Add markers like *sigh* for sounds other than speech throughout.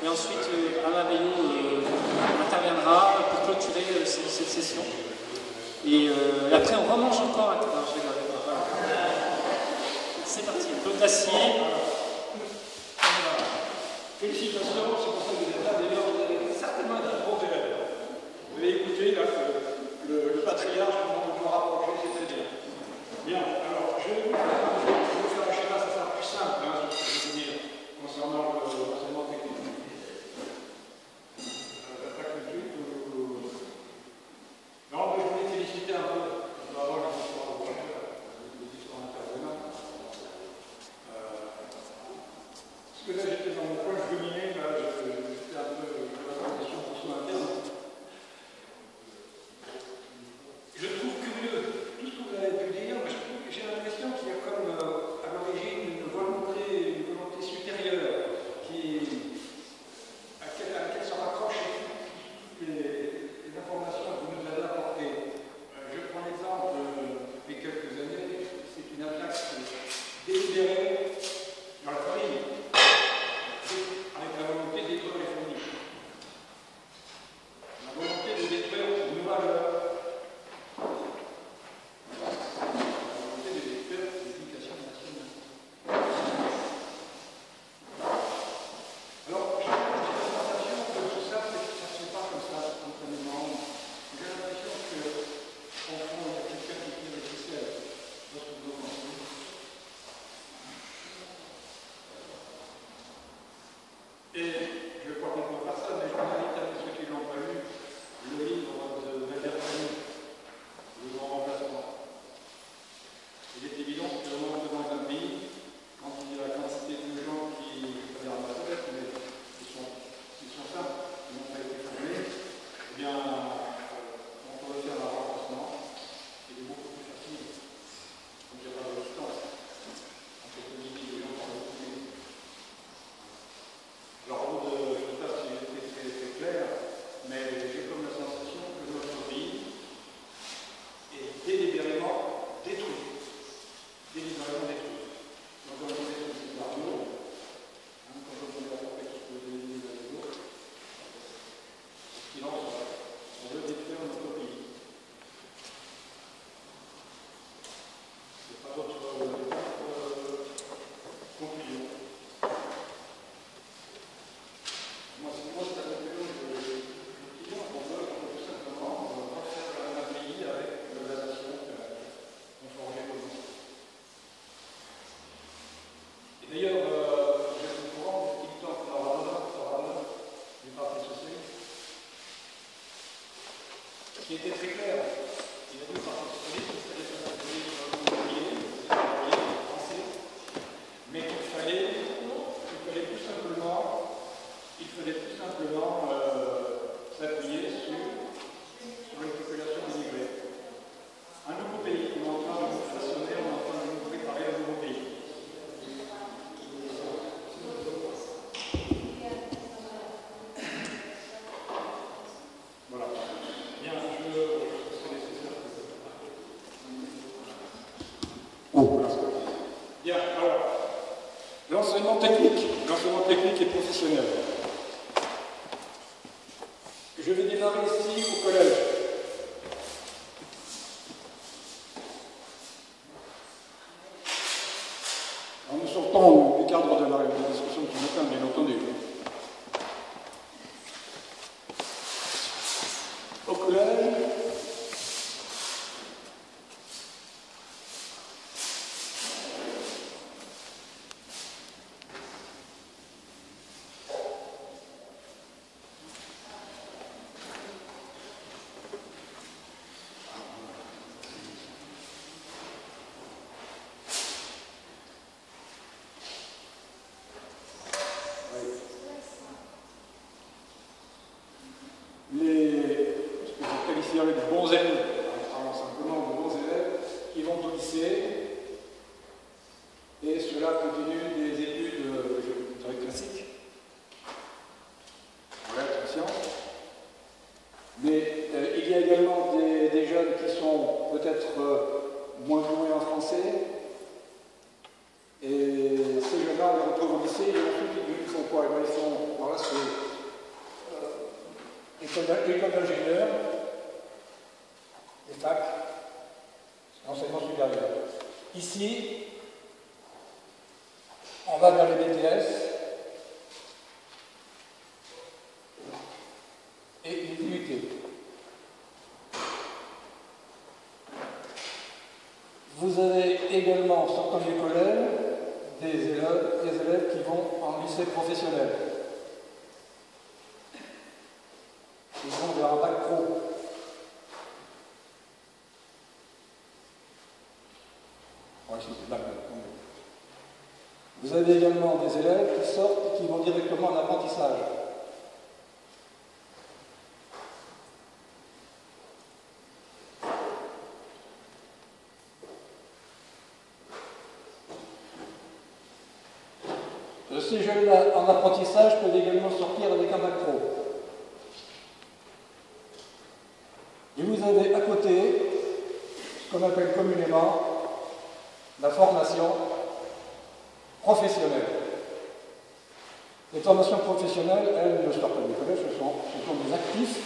Et ensuite, euh, Alain Veillon euh, interviendra pour clôturer euh, cette session. Et après, on remange encore. C'est parti, un peu d'acier. Félicitations, c'est pour ça que vous êtes là. D'ailleurs, vous avez certainement été bon élève. Vous avez écouté là, que le, le patriarche nous nous rapprocher, c'était bien. Bien, alors, je vais vous faire un schéma, ça sera plus simple, hein, je veux dire, concernant cadre de la discussion de ce matin, bien entendu. lycée, et ensuite ils font quoi? Eh bien, Ils sont dans la. Euh, école d'ingénieur, les facs, l'enseignement supérieur. Ici, on va vers les BTS, Vous avez également des élèves qui sortent et qui vont directement en apprentissage. Ces jeunes-là en apprentissage peuvent également sortir avec un bac pro. Et vous avez à côté ce qu'on appelle communément la formation professionnelle. Les formations professionnelles, elles ne sortent pas du collège, ce sont, ce sont des actifs,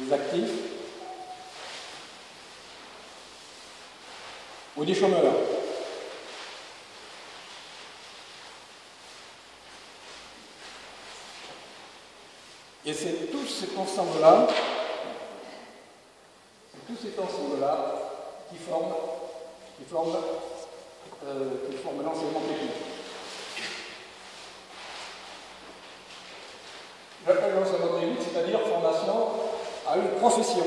des actifs ou des chômeurs. Et c'est tous ces ensembles-là, tous ces ensembles-là qui forment, qui forment, euh, qui forment l'enseignement technique. J'appelle l'enseignement technique, c'est-à-dire formation à une profession,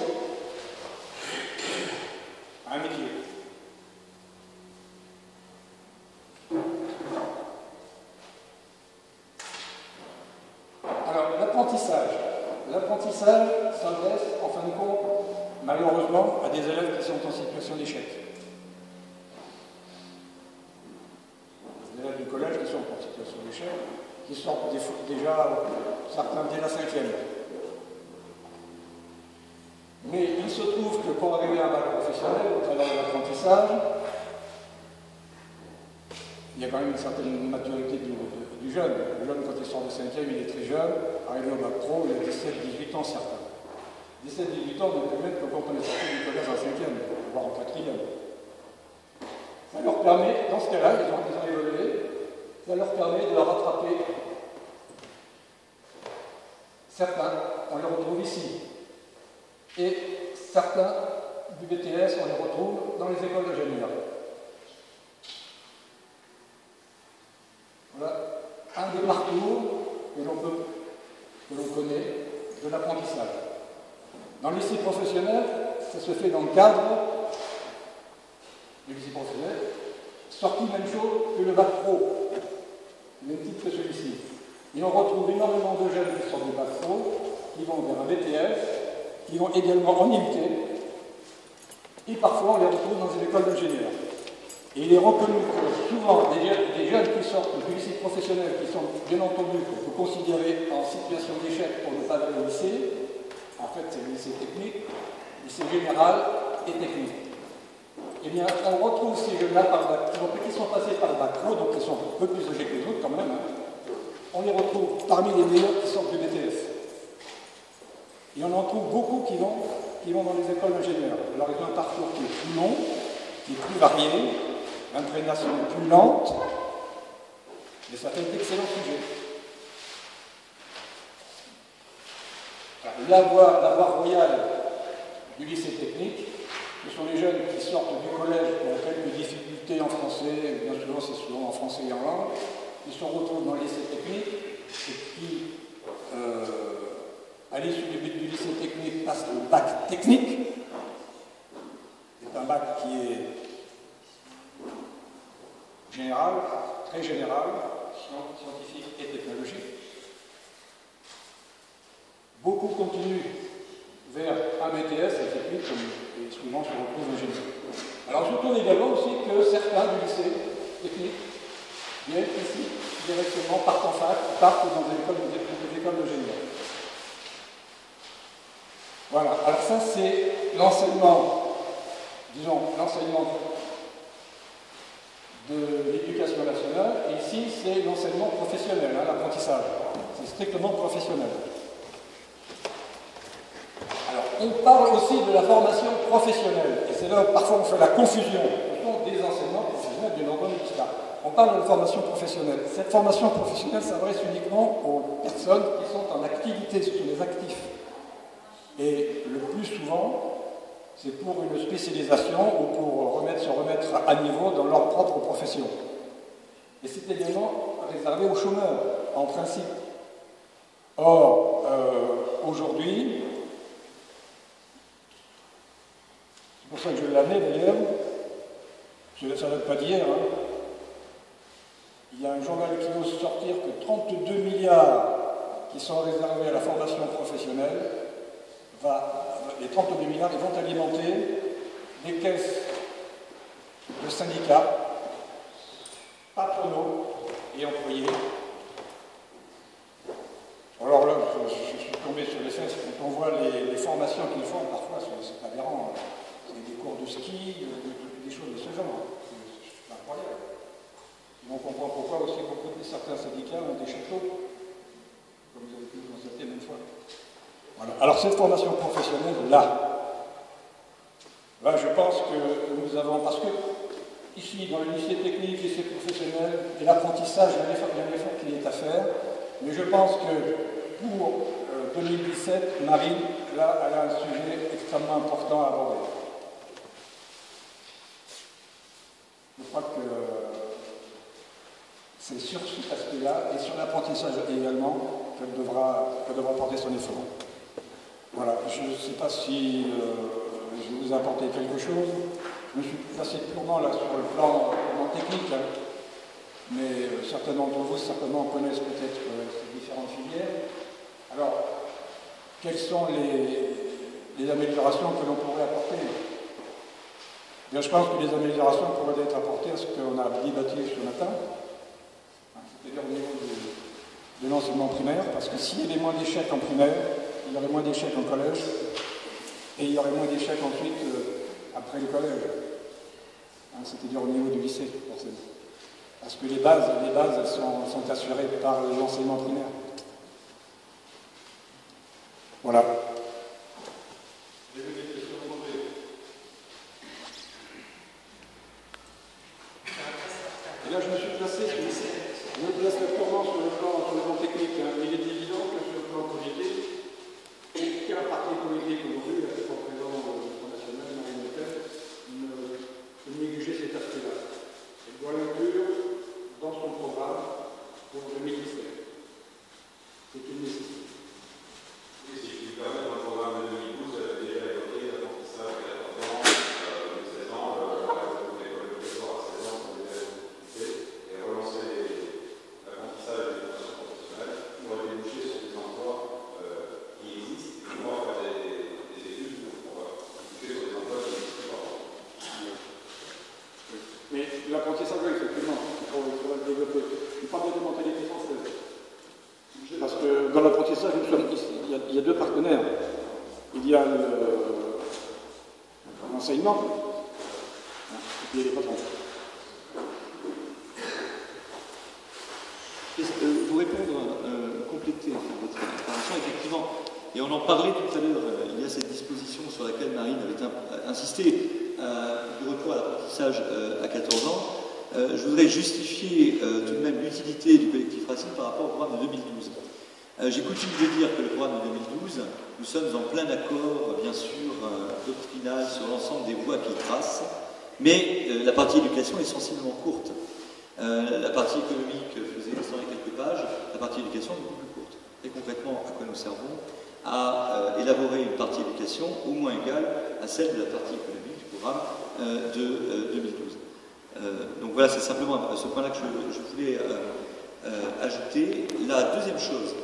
à un métier. L'apprentissage s'adresse, en fin de compte, malheureusement, à des élèves qui sont en situation d'échec. Des élèves du collège qui sont en situation d'échec, qui sortent déjà, certains dès la cinquième. Mais il se trouve que pour arriver à un bac professionnel, au travers de l'apprentissage, il y a quand même une certaine maturité du, du jeune. Le jeune, quand il sort de cinquième, il est très jeune. Arrivé au bac pro, il a 17-18 ans certains. 17-18 ans ne permettent que quand on est sorti du collège en cinquième, voire en quatrième. Ça leur permet, dans ce cas-là, ils ont, ils ont évolué, ça leur permet de rattraper certains, on les retrouve ici. Et certains du BTS, on les retrouve dans les écoles d'ingénieurs. Voilà un des parcours que l'on peut, que l'on connaît de l'apprentissage. Dans le lycée professionnel, ça se fait dans le cadre du lycée professionnel, sorti même chose que le bac pro, même titre que celui-ci. Et on retrouve énormément de jeunes qui sortent bac pro, qui vont vers un BTS, qui vont également en IUT, et parfois on les retrouve dans une école d'ingénieurs. Et il est reconnu que souvent des, jeunes qui sortent du lycée professionnel, qui sont bien entendu considérer en situation d'échec pour ne pas aller au lycée, en fait c'est le lycée technique, lycée général et technique. Eh bien, on retrouve ces jeunes-là qui sont passés par le bac pro, donc qui sont un peu plus âgés que les autres quand même. Hein. On les retrouve parmi les meilleurs qui sortent du BTS. Et on en trouve beaucoup qui vont, qui dans les écoles d'ingénieurs. Alors ils ont un parcours qui est plus long, qui est plus varié, l'imprégnation plus lente, mais ça fait d'excellents sujets. La la voie royale du lycée technique, ce sont les jeunes qui sortent du collège pour quelques difficultés en français, bien souvent c'est souvent en français et en langue, qui se retrouvent dans le lycée technique et qui, euh, à l'issue du, du lycée technique, passent au bac technique. C'est un bac qui est général, très général, scientifique et technologique. Beaucoup continuent vers un BTS et technique, et souvent se retrouvent ingénieur. Alors je trouve également aussi que certains du lycée technique viennent ici directement, partent en fac, partent dans des écoles, écoles d'ingénieurs. Voilà, alors ça c'est l'enseignement, disons, l'enseignement de l'éducation nationale, et ici c'est l'enseignement professionnel, hein, l'apprentissage. C'est strictement professionnel. on parle aussi de la formation professionnelle, et c'est là où parfois on fait la confusion. Des enseignements professionnels, entendu, etc. On parle de formation professionnelle. Cette formation professionnelle s'adresse uniquement aux personnes qui sont en activité, ce sont les actifs. Et le plus souvent, c'est pour une spécialisation ou pour remettre, se remettre à niveau dans leur propre profession. Et c'est également réservé aux chômeurs, en principe. Or, euh, aujourd'hui, c'est pour ça que je amené d'ailleurs, ça ne date pas d'hier. Il y a un journal qui ose sortir que 32 milliards qui sont réservés à la formation professionnelle, les 32 milliards vont alimenter des caisses de syndicats, patronaux et employés alors là, je, suis tombé sur les fesses quand on voit les, formations qu'ils font, parfois c'est aberrant. C'est des cours de ski, des choses de ce genre. On comprend pourquoi aussi beaucoup certains syndicats ont des châteaux, comme vous avez pu le constater même fois. Voilà. Alors cette formation professionnelle, là, je pense que nous avons, parce que ici, dans le lycée technique, lycée professionnel, et l'apprentissage, il y a un effort qui est à faire, mais je pense que pour 2017, euh, Marine, là, elle a un sujet extrêmement important à aborder. Je crois que c'est sur cet aspect-là et sur l'apprentissage également qu'elle devra, devra porter son effort. Voilà, je ne sais pas si euh, je vous ai apporté quelque chose. Je me suis placé purement là sur le plan, technique, hein. mais euh, certains d'entre vous certainement connaissent peut-être ces différentes filières. Alors, quelles sont les, améliorations que l'on pourrait apporter? Je pense que les améliorations pourraient être apportées à ce qu'on a débattu ce matin, c'est-à-dire au niveau de, l'enseignement primaire, parce que s'il y avait moins d'échecs en primaire, il y aurait moins d'échecs en collège, et il y aurait moins d'échecs ensuite euh, après le collège, hein, c'est-à-dire au niveau du lycée, forcément. Parce que les bases, les bases sont assurées par l'enseignement primaire. Voilà. 2016. J'ai coutume de dire que le programme de 2012, nous sommes en plein accord, bien sûr, euh, doctrinal sur l'ensemble des voies qu'il trace, mais euh, la partie éducation est sensiblement courte. Euh, la partie économique faisait 100 et quelques pages, la partie éducation est beaucoup plus courte. Et concrètement, à quoi nous servons? À élaborer une partie éducation au moins égale à celle de la partie économique du programme de 2012. donc voilà, c'est simplement ce point-là que je voulais ajouter. La deuxième chose,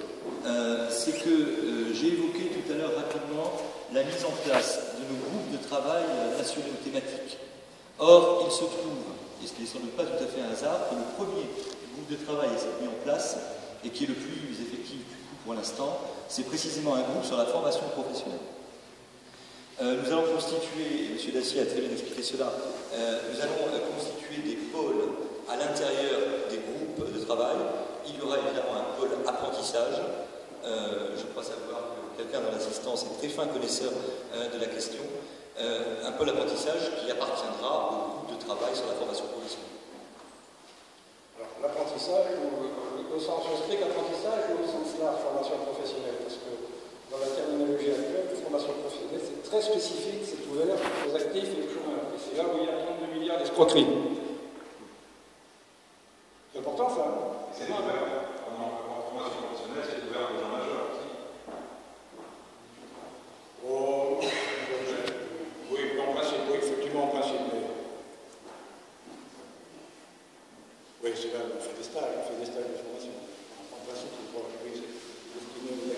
euh, c'est que euh, j'ai évoqué tout à l'heure rapidement la mise en place de nos groupes de travail euh, nationaux thématiques. Or, il se trouve, et ce qui n'est sans doute pas tout à fait un hasard, que le premier groupe de travail s'est mis en place et qui est le plus effectif pour l'instant, c'est précisément un groupe sur la formation professionnelle. Nous allons constituer, et M. Dacier a très bien expliqué cela, nous allons constituer des pôles à l'intérieur des groupes de travail. Il y aura évidemment un pôle apprentissage, euh, je crois savoir que quelqu'un dans l'assistance et très fin connaisseur de la question, un peu l'apprentissage qui appartiendra au groupe de travail sur la formation professionnelle. Alors, l'apprentissage, au sens strict apprentissage ou au sens large formation professionnelle Parce que dans la terminologie actuelle, formation professionnelle, c'est très spécifique, c'est ouvert aux actifs et aux chômeurs. Et c'est là où il y a 32 milliards d'escroqueries. C'est important ça. Hein c'est ouvert. En formation professionnelle, c'est ouvert aux gens majeurs aussi. Oh, oui, en principe, oui, effectivement, en principe. Mais... Oui, c'est là, on fait des stages, on fait des stages de formation. En principe, c'est pour oui, c'est destiné aux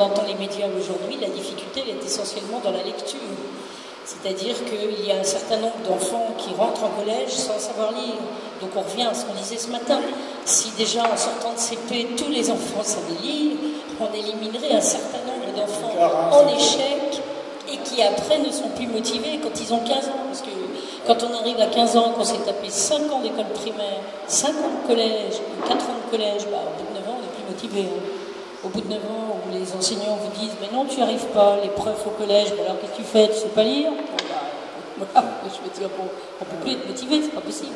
entend les médias aujourd'hui, la difficulté elle est essentiellement dans la lecture. C'est-à-dire qu'il y a un certain nombre d'enfants qui rentrent en collège sans savoir lire. Donc on revient à ce qu'on disait ce matin. Si déjà en sortant de CP, tous les enfants savaient lire, on éliminerait un certain nombre d'enfants en échec et qui après ne sont plus motivés quand ils ont 15 ans. Quand on arrive à 15 ans, qu'on s'est tapé 5 ans d'école primaire, 5 ans de collège, 4 ans de collège, bah, au bout de 9 ans, on n'est plus motivé. Hein. Au bout de 9 ans, les enseignants vous disent Mais non, tu n'y arrives pas, l'épreuve au collège, alors qu'est-ce que tu fais Tu ne sais pas lire? Bah, *laughs* Je veux dire, on ne peut plus être motivé, c'est pas possible.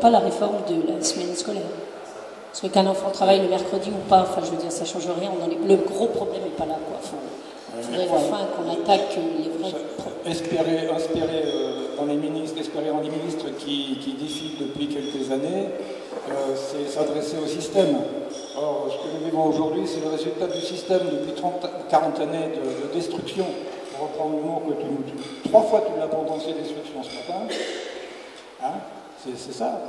Pas la réforme de la semaine scolaire. Parce que qu'un enfant travaille le mercredi ou pas, enfin je veux dire, ça change rien. On le gros problème n'est pas là. Quoi. il faudrait enfin qu'on attaque les vrais Espérer, espérer euh, dans les ministres, espérer en les ministres qui, qui défilent depuis quelques années, euh, c'est s'adresser au système. Or, ce que nous vivons aujourd'hui, c'est le résultat du système depuis 30, 40 années de, destruction. Pour reprendre le mot que tu, trois fois tu l'as prononcé destruction ce matin. C'est ça.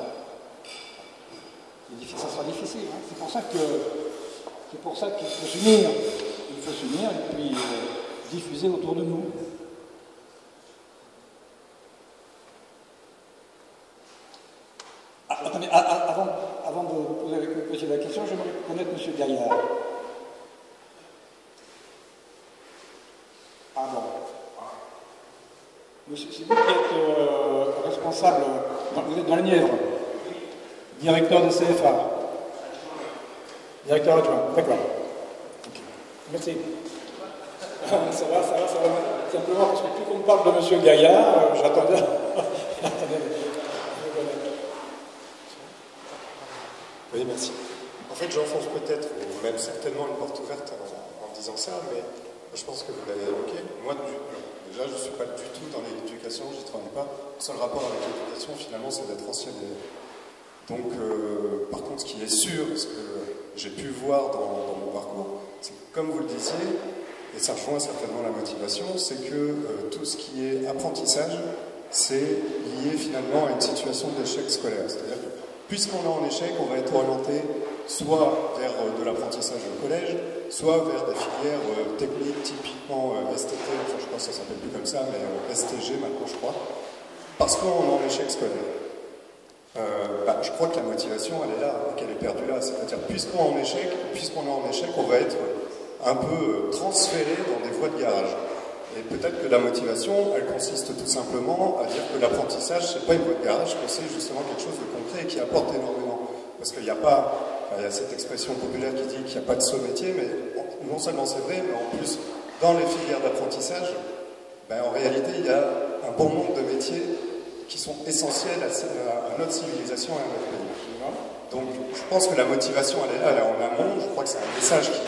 Ça sera difficile. Hein. C'est pour ça que c'est pour ça qu'il faut s'unir. Il faut s'unir et puis euh, diffuser autour de nous. Ah, attendez, ah, ah, avant, de poser la question, j'aimerais connaître M. Gaillard. Ah bon. C'est vous qui êtes euh, responsable, vous êtes dans la Nièvre, directeur de CFA. Directeur adjoint, d'accord. Merci. *laughs* ça va, ça va, ça va. Simplement parce que plus qu'on parle de M. Gaillard, euh, j'attendais. *laughs* oui, merci. En fait, j'enfonce peut-être, ou même certainement une porte ouverte en, disant ça, mais je pense que vous l'avez évoqué. Moi, déjà, je ne suis pas du tout dans l'éducation, je n'y travaille pas. Le seul rapport avec l'éducation, finalement, c'est d'être ancien Donc, euh, par contre, ce qui est sûr, ce que j'ai pu voir dans, mon parcours, c'est que, comme vous le disiez, et ça rejoint certainement la motivation, c'est que euh, tout ce qui est apprentissage, c'est lié finalement à une situation d'échec scolaire. C'est-à-dire que puisqu'on est en échec, on va être orienté soit vers euh, de l'apprentissage au collège, soit vers des filières euh, techniques typiquement STT, enfin je crois que ça s'appelle plus comme ça, mais STG maintenant je crois, parce qu'on est en échec scolaire. Bah, je crois que la motivation, elle est là, qu'elle est perdue là. C'est-à-dire, puisqu'on est en échec, puisqu'on en échec, on va être un peu transféré dans des voies de garage. Et peut-être que la motivation, elle consiste tout simplement à dire que l'apprentissage, c'est pas une voie de garage, que c'est justement quelque chose de concret et qui apporte énormément. Parce qu'il n'y a pas, il y a cette expression populaire qui dit qu'il n'y a pas de saut métier, mais non seulement c'est vrai, mais en plus, dans les filières d'apprentissage, ben, en réalité, il y a un bon nombre de métiers qui sont essentiels à, notre civilisation et à notre pays. Donc je pense que la motivation, elle est là, elle est en amont. Je crois que c'est un message qui,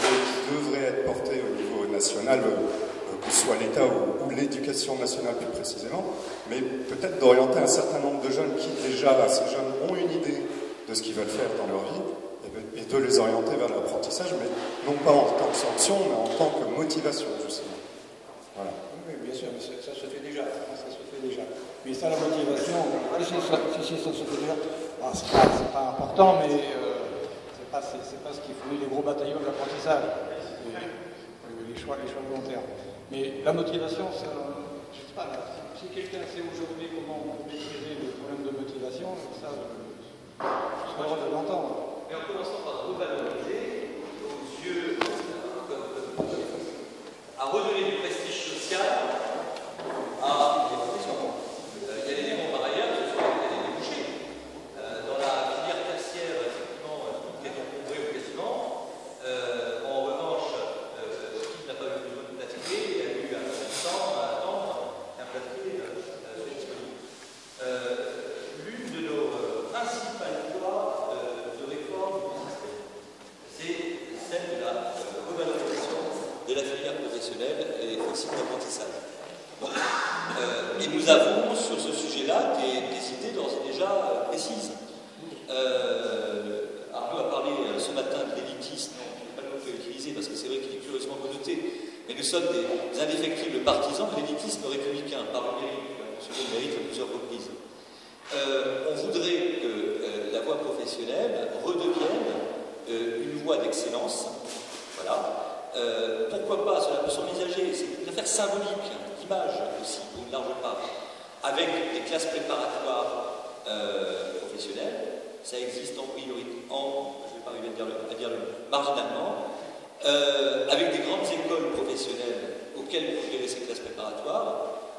devrait être porté au niveau national, euh, que ce soit l'État ou, l'éducation nationale plus précisément, mais peut-être d'orienter un certain nombre de jeunes qui déjà, ces jeunes, ont une idée de ce qu'ils veulent faire dans leur vie, et de les orienter vers l'apprentissage, mais non pas en tant que sanction, mais en tant que motivation, justement. Voilà. Oui, bien sûr, mais ça, se fait déjà, ça se fait déjà. Mais ça, la motivation, si, si, ça se fait déjà, ah, c'est pas, important, mais euh, c'est pas, ce qui fournit les gros bataillons de l'apprentissage, les, choix, les choix volontaires. Mais la motivation, ça, je sais pas, si quelqu'un sait aujourd'hui comment maîtriser le problème de motivation, ça, je serais heureux de l'entendre. Mais en commençant par revaloriser aux yeux, à redonner du prestige social à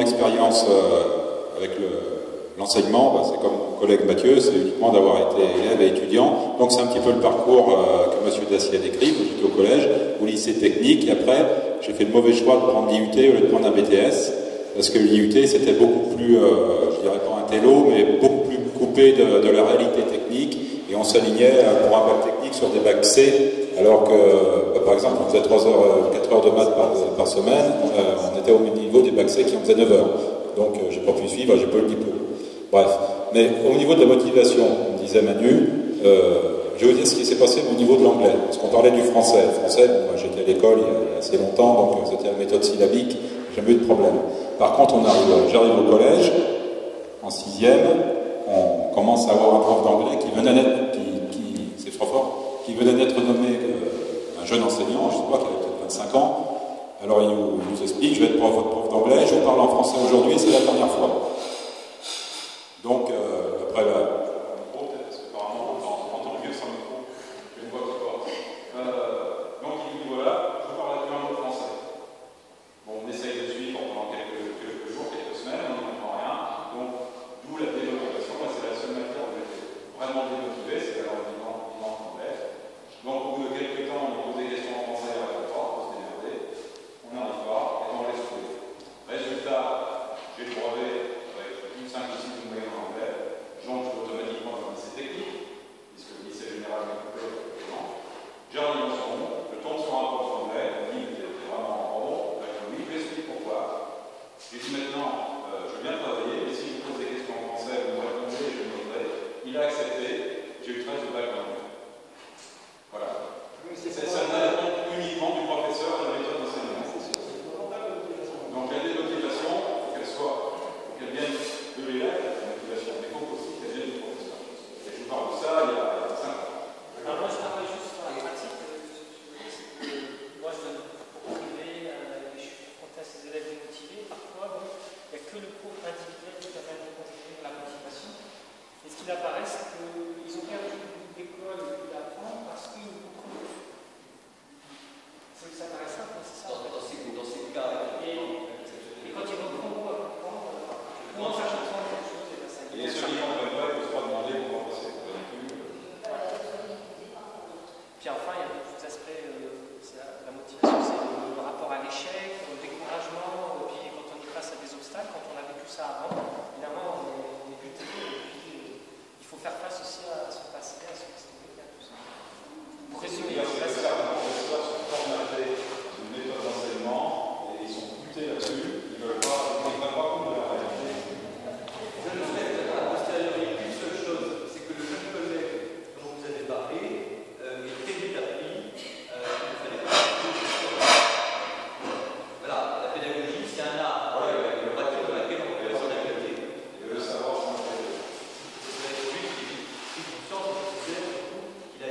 expérience euh, avec l'enseignement, bah, c'est comme mon collègue Mathieu, c'est uniquement d'avoir été élève et étudiant. Donc c'est un petit peu le parcours euh, que M. Dacier a décrit. J'étais au collège, au lycée technique, et après j'ai fait le mauvais choix de prendre l'IUT au lieu de prendre un BTS, parce que l'IUT c'était beaucoup plus, euh, je dirais pas un télo, mais beaucoup plus coupé de la réalité technique, et on s'alignait pour un bac technique sur des bacs C alors que, bah, par exemple, on faisait 3 heures, 4 euh, heures de maths par, semaine, euh, on était au niveau des bacs qui en faisaient 9 heures. donc j'ai pas pu suivre, j'ai pas le diplôme. Bref, mais au niveau de la motivation, on disait Manu, je vais vous dire ce qui s'est passé au niveau de l'anglais, parce qu'on parlait du français. Le français, moi j'étais à l'école il y a assez longtemps, donc c'était la méthode syllabique, j'ai jamais eu de problème. Par contre, on arrive, j'arrive au collège, en sixième, on commence à avoir un prof d'anglais qui venait d'être, qui, c'est trop fort, qui venait d'être nommé euh, un jeune enseignant, je ne sais pas, qui avait peut-être 25 ans. Alors il nous, explique, je vais être prof, votre prof d'anglais, je parle en français aujourd'hui, c'est la dernière fois. Donc,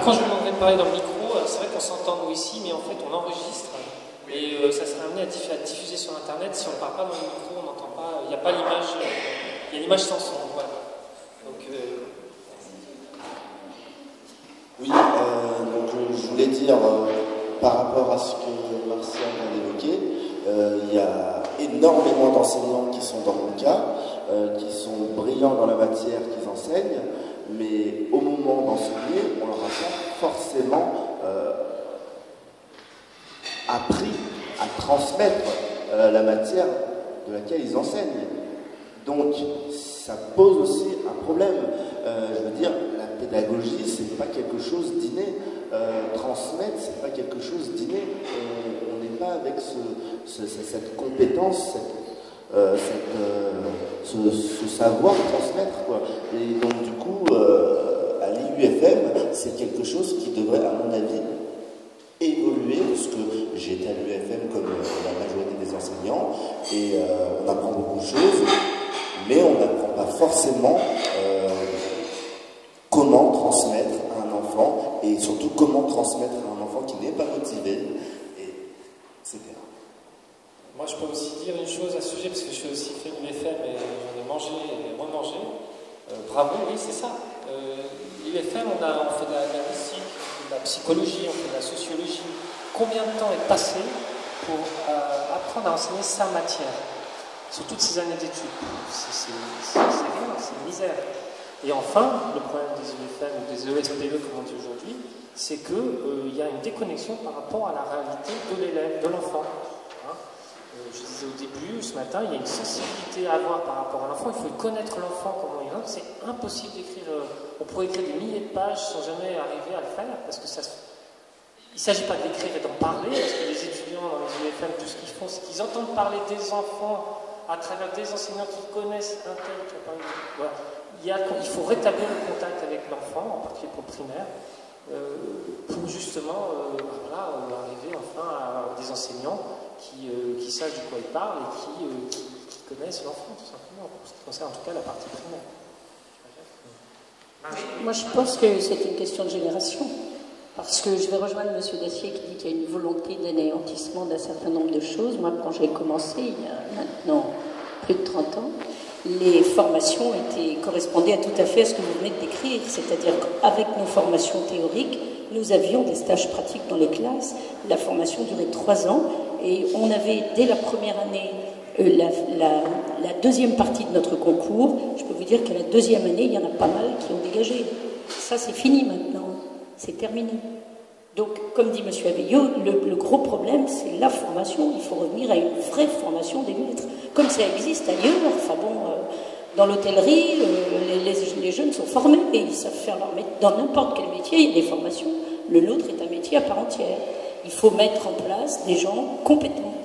Par contre, je vous demanderais de parler dans le micro. Euh, c'est vrai qu'on s'entend nous ici, mais en fait, on enregistre. Et euh, ça serait amené à, diffuser sur Internet. Si on ne parle pas dans le micro, on n'entend pas. Il n'y a pas l'image. Il y a l'image sans son. Voilà. Donc, euh... Oui, euh, donc je, voulais dire, par rapport à ce que Martial vient d'évoquer, il y a énormément d'enseignants qui sont dans mon cas, qui sont brillants dans la matière qu'ils enseignent, mais au moment d'enseigner, on leur a forcément euh, appris à transmettre euh, la matière de laquelle ils enseignent. Donc, ça pose aussi un problème. Euh, je veux dire, la pédagogie, c'est pas quelque chose d'inné. transmettre, c'est pas quelque chose d'inné. on n'est pas avec cette compétence, ce, savoir transmettre. Quoi. Et donc, du coup, à l'IUFM, c'est quelque chose qui devrait, à mon avis, évoluer, parce que j'ai été à l'UFM comme euh, la majorité des enseignants, et euh, on apprend beaucoup de choses, mais on n'apprend pas forcément euh, comment transmettre à un enfant, et surtout comment transmettre à un enfant qui n'est pas motivé, et, etc. Moi, je peux aussi dire une chose à ce sujet, parce que je suis aussi fait l'UFM et remangé. bravo, oui, c'est ça. L'UFM, on, fait de la, médecine, on fait de la psychologie, on fait de la sociologie. Combien de temps est passé pour euh, apprendre à enseigner sa matière sur toutes ces années d'études? C'est rien, c'est une misère. Et enfin, le problème des EFM ou des ESPE, comme on dit aujourd'hui, c'est qu'il euh, y a une déconnexion par rapport à la réalité de l'élève, de l'enfant. Euh, je disais au début, ce matin, il y a une sensibilité à avoir par rapport à l'enfant. Il faut connaître l'enfant, comment il est. C'est impossible d'écrire. on pourrait écrire des milliers de pages sans jamais arriver à le faire, parce que ça il ne s'agit pas d'écrire et d'en parler, parce que les étudiants dans les UFM, tout ce qu'ils font, c'est qu'ils entendent parler des enfants à travers des enseignants qui connaissent un tel. Voilà. Il, faut rétablir le contact avec l'enfant, en particulier pour le primaire, euh, pour justement euh, euh, arriver enfin à des enseignants qui, euh, qui sachent de quoi ils parlent et qui, euh, qui, qui connaissent l'enfant, tout simplement, pour ce qui concerne en tout cas la partie primaire. Moi, je pense que c'est une question de génération. Parce que je vais rejoindre M. Dacier qui dit qu'il y a une volonté d'anéantissement d'un certain nombre de choses. Moi, quand j'ai commencé, il y a maintenant plus de 30 ans, les formations étaient, correspondaient à tout à fait à ce que vous venez de décrire. C'est-à-dire qu'avec nos formations théoriques, nous avions des stages pratiques dans les classes. La formation durait trois ans et on avait, dès la première année, euh, la, deuxième partie de notre concours. Je peux vous dire qu'à la deuxième année, il y en a pas mal qui ont dégagé. Ça, c'est fini maintenant c'est terminé. Donc, comme dit M. Aveillot, le, gros problème, c'est la formation. Il faut revenir à une vraie formation des maîtres. Comme ça existe ailleurs, enfin bon, euh, dans l'hôtellerie, euh, les, jeunes sont formés et ils savent faire leur métier. Dans n'importe quel métier, il y a des formations. Le nôtre est un métier à part entière. Il faut mettre en place des gens compétents